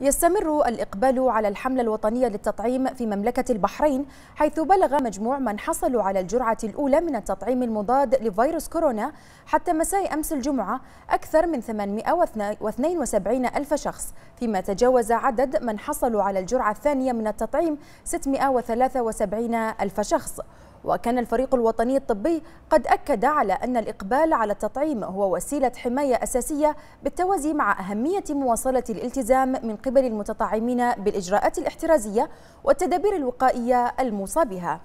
يستمر الإقبال على الحملة الوطنية للتطعيم في مملكة البحرين حيث بلغ مجموع من حصلوا على الجرعة الأولى من التطعيم المضاد لفيروس كورونا حتى مساء أمس الجمعة أكثر من 872 ألف شخص فيما تجاوز عدد من حصلوا على الجرعة الثانية من التطعيم 673 ألف شخص. وكان الفريق الوطني الطبي قد أكد على أن الإقبال على التطعيم هو وسيلة حماية أساسية بالتوازي مع أهمية مواصلة الالتزام من قبل المتطعمين بالإجراءات الاحترازية والتدابير الوقائية الموصى بها